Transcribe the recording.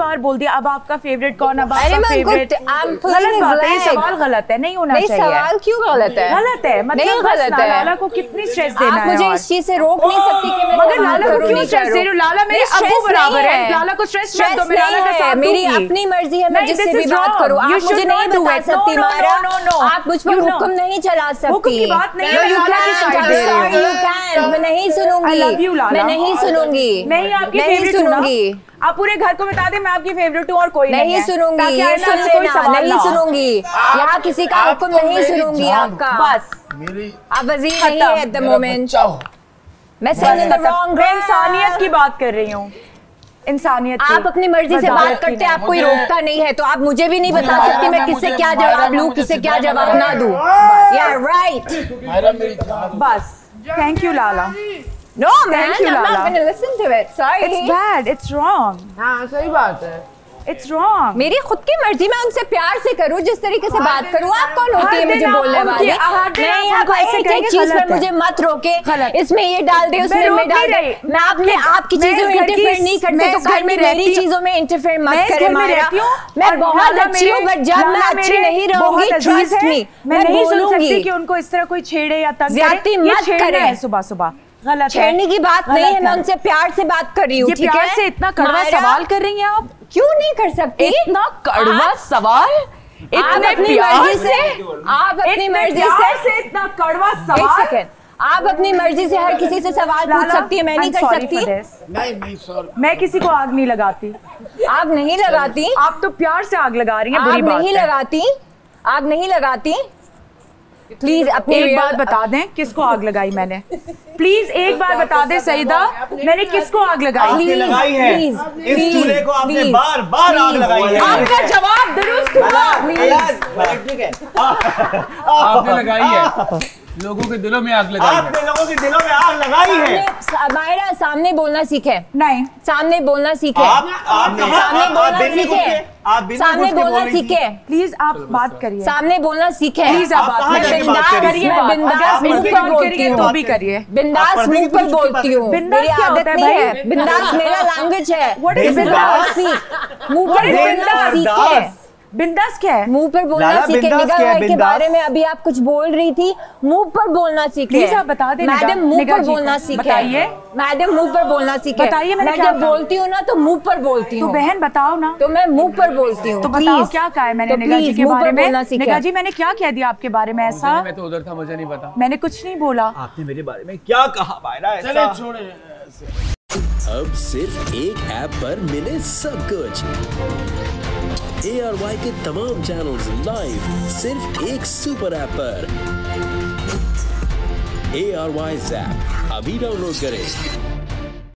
बार बोल दिया अब आपका फेवरेट कौन अब आपका फेवरेट गलत बात है ये सवाल गलत है नहीं होना नहीं चाहिए। सवाल क्यों गलत है? गलत है मतलब नहीं गलत है। लाला को कितनी स्ट्रेस देना आप है मुझे इस चीज़ से रोक नहीं सकती कि मैं मगर लाला को क्यों स्ट्रेस दे रही हो? लाला मेरे नहीं, अब्बू बराबर है। लाला को स्ट्रेस मत दो मैं लाला का साथ मेरी अपनी मर्ज़ी है मैं जिससे भी बात करूँ आप मुझे नहीं बता सकती मारा। no, no. आप मुझ पर हुक्म नहीं चला सकती हुक्म की बात नहीं है, No, मैं you लाला की can't. side दे रही हूँ। You can't. मैं नहीं सुनूँगी। मैं नहीं सुनूँगी। मैं ही आपकी फेवरेट सुनूँगी आप पूरे घर को बता दें मैं आपकी फेवरेट हूँ और कोई नहीं नहीं सुनूँगी। ये कोई नहीं सुनूँगी। यहाँ किसी का हुक्म तो नहीं सुनूँगी आपका। बस। आप वज़ीर नहीं है एट द मोमेंट मैं इंसानियत की बात कर रही हूँ। इंसानियत आप अपनी मर्ज़ी से बात करते हैं आप कोई रोकता नहीं है तो आप मुझे भी नहीं बता सकती मैं किससे क्या जवाब लूँ किससे क्या जवाब ना दूँ। या राइट बस। Thank you Lala no man Thank you, I'm not to listen to it. Sorry. It's bad it's wrong हाँ सही बात है। इट्स रॉन्ग मेरी खुद की मर्ज़ी मैं उनसे प्यार से करूँ जिस तरीके से बात करूँ आप कौन होती है मुझे बोलने वाली? नहीं आप ऐसे एक चीज़ पर। मुझे मत रोके। इसमें ये डाल दे उसमें मैं डाल दे। मैं आपने आपकी चीज़ों में इंटरफेयर नहीं करते तो घर में मेरी। चीज़ों में इंटरफेयर मत करे घर में हूँ बहुत अच्छी हूँ बट जब मैं अच्छी नहीं रहूँगी ट्रस्ट मी मैं नहीं सुन सकती कि उनको इस तरह कोई छेड़े या तंग करे। ये मत करे। सुबह सुबह गलत छेड़ने की बात नहीं है मैं उनसे प्यार से बात कर रही हूँ प्यार से इतना कड़वा सवाल कर रही हैं आप? क्यों नहीं कर सकती? इतना कड़वा सवाल? इतने अपनी मर्ज़ी से आप अपनी मर्ज़ी से इतना कड़वा सवाल आप अपनी मर्ज़ी से हर किसी से सवाल पूछ सकती है मैं नहीं कर सकती। नहीं नहीं सॉरी मैं किसी को आग नहीं लगाती। आप नहीं लगाती? आप तो प्यार से आग लगा रही हैं बुरी बात नहीं लगाती? आग नहीं लगाती? प्लीज़ अपनी एक बार बता दें किसको आग लगाई मैंने? प्लीज़ एक बार बता दें सईदा मैंने किसको आग लगाई? आपने लगाई है। please, इस चूल्हे को आपने बार बार आग लगाई है। आपका जवाब दुरुस्त हुआ। प्लीज़ आपने लगाई है। लोगों के दिलों में आग लगाई आपने लोगों के दिलों में आग लगाई है। सामने- मायरा सामने बोलना सीखे नहीं। सामने बोलना सीखे आप सामने आप- आप बोलना सीखे आप बिना सामने बोलना सीखे। प्लीज़ आप बात करिए। सामने बोलना सीखे। प्लीज़ आप बात करिए। बिंदास करिए? मुँह मुँह पे पे बोलती हूँ। तो भी करिए। बिंदास मुँह पर बोलती हूँ। बिंदास मेरी क्या आदत है नहीं है। बिंदास मेरा लैंग्वेज है। व्हाट इज़ बिंदास? मुँह पर बोलना बिंदास? सीखे। बिंदास क्या है? मुँह पर बोलना सीखे निगाह के बिंदास? बारे में अभी आप कुछ बोल रही थी मुँह पर बोलना सीखे। Please आप बता दें मैडम मुँह पर बोलना सीखे। बताइए। मैडम मुँह पर बोलना सीखे। बताइए, मैंने मैं क्या जब बोलती हूँ ना तो मुँह पर बोलती तो हूँ। बहन बताओ ना। तो मैं मुँह पर बोलती हूँ। तो बताओ क्या कहा है मैंने तो निगाह जी के बारे में? बोलना सीखे। निगाह जी मैंने क्या कह दिया आपके बारे में ऐसा? मैं तो उधर था मुझे नहीं पता। मैंने कुछ नहीं बोला। आपने मेरे बारे में क्या कहा अब सिर्फ़ एक ऐप पर मिले सब कुछ। ए आर वाई के तमाम चैनल्स लाइव सिर्फ़ एक सुपर ऐप पर। ए आर वाई ऐप अभी डाउनलोड करें।